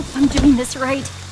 hope I'm doing this right.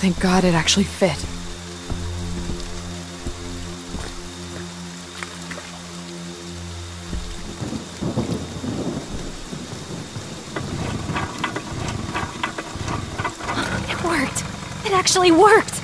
Thank God it actually fit. It worked. It actually worked.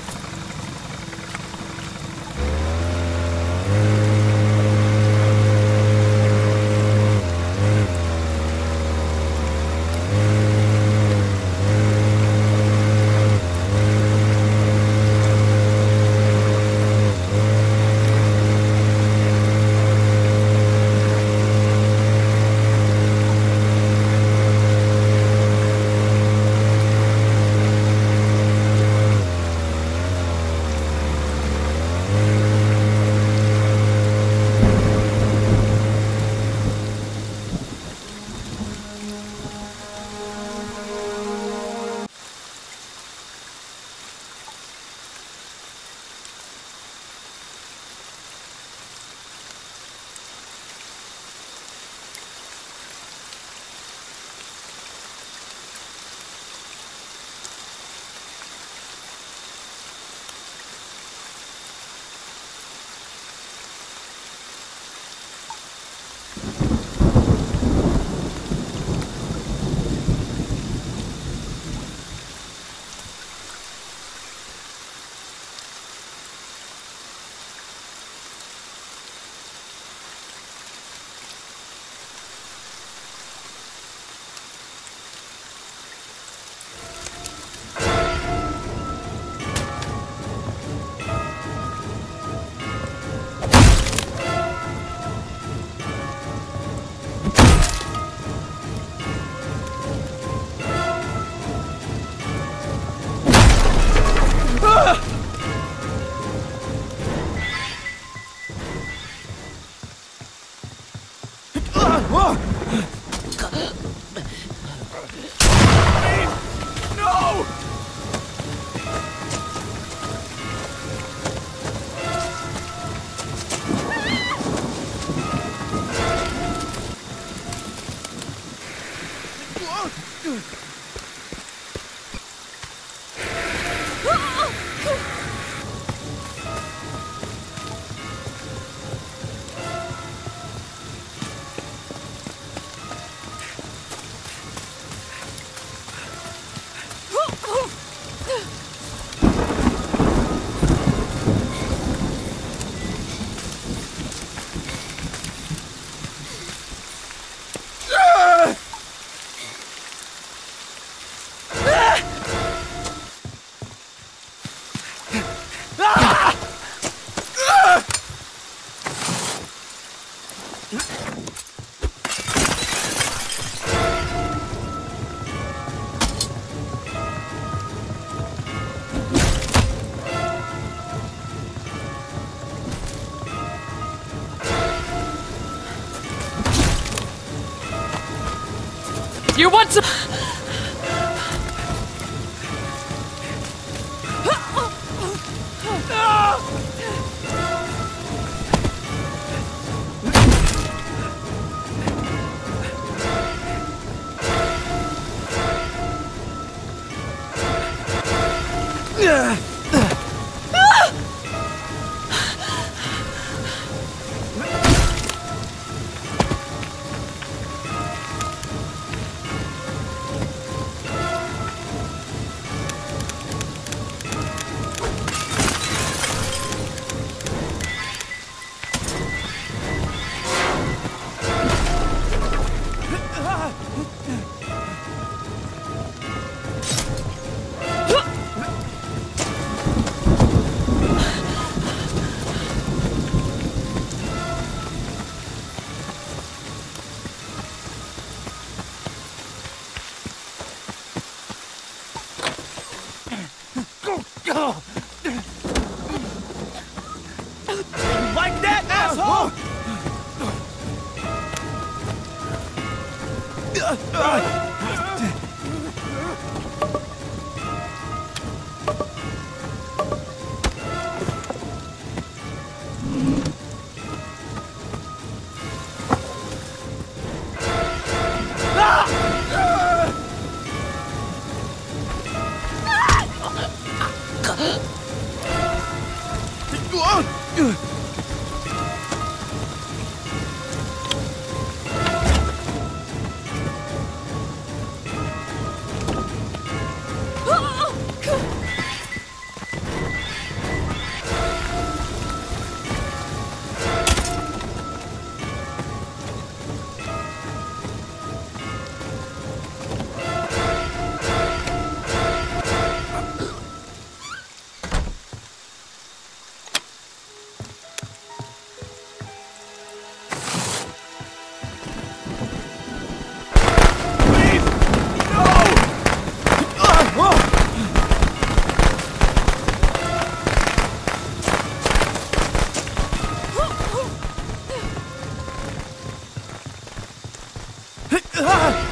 Mm. You want some? Like that, asshole? Oh. Uh. No!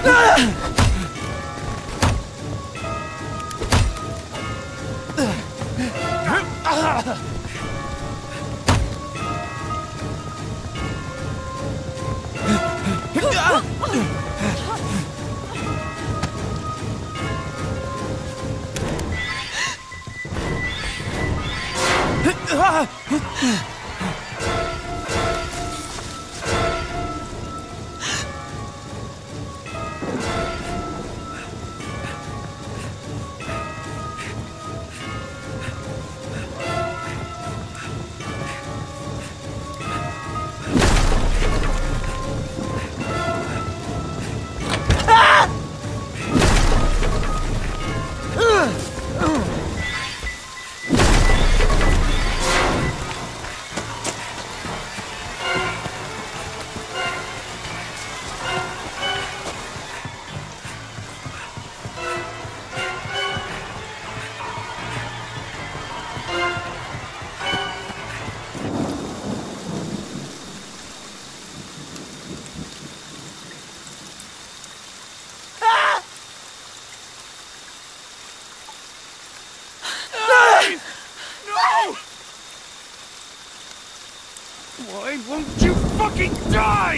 Fucking die?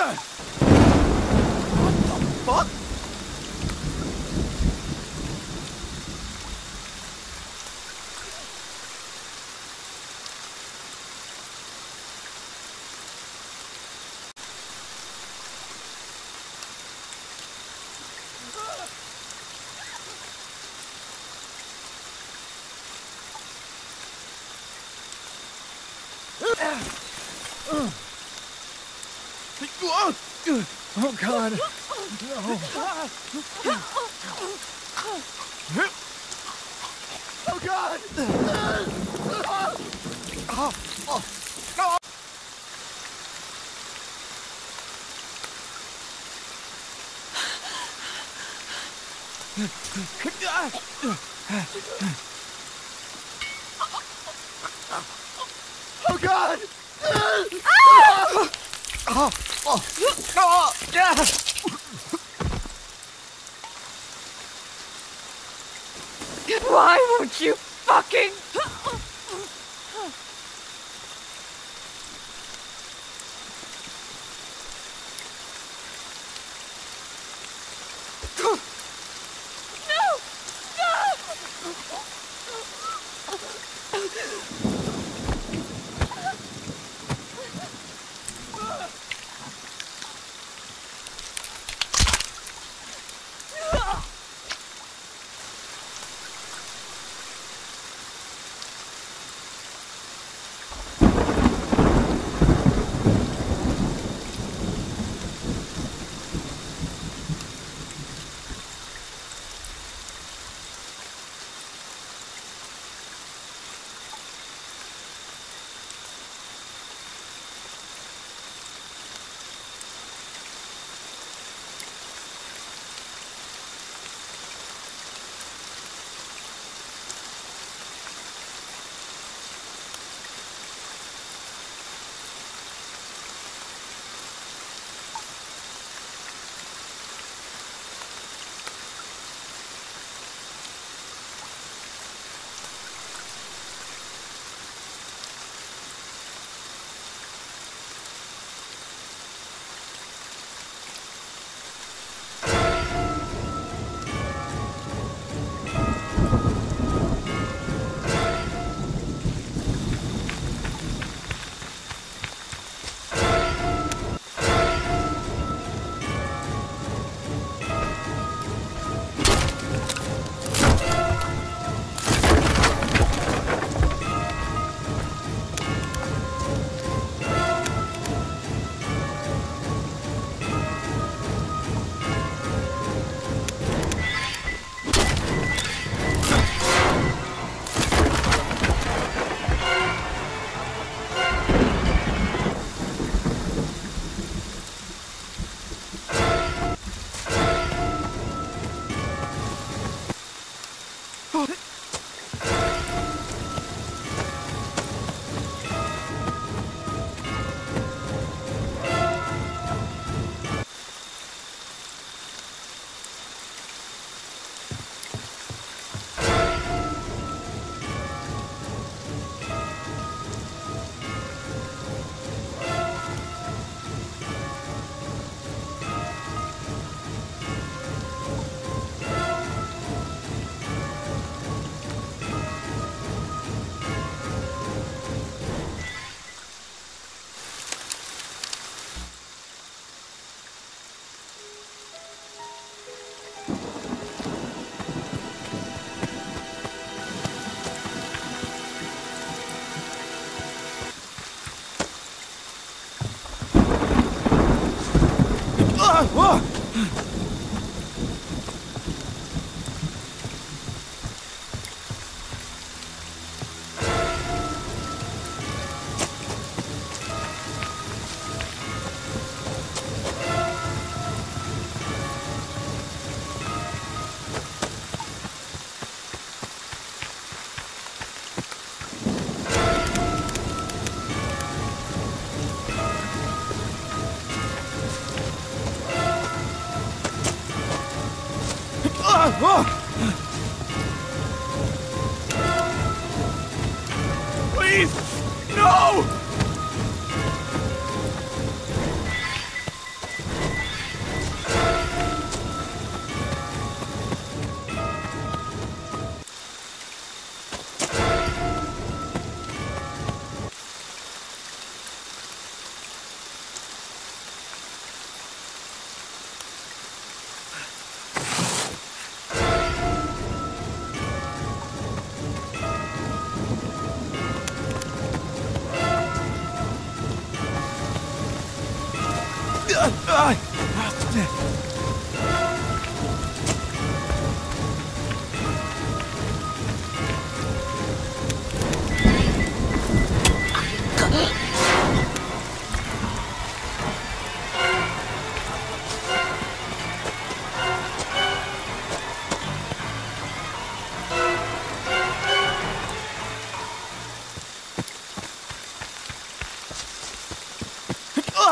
What the fuck? Oh god. No. Oh god. Oh, oh, oh. Oh god. Oh. Why won't you fucking.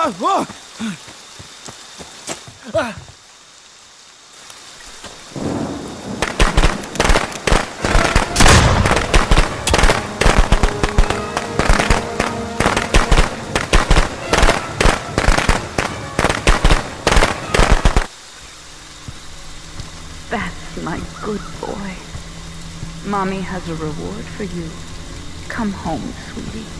Ah! Ah! That's my good boy. Mommy has a reward for you. Come home, sweetie.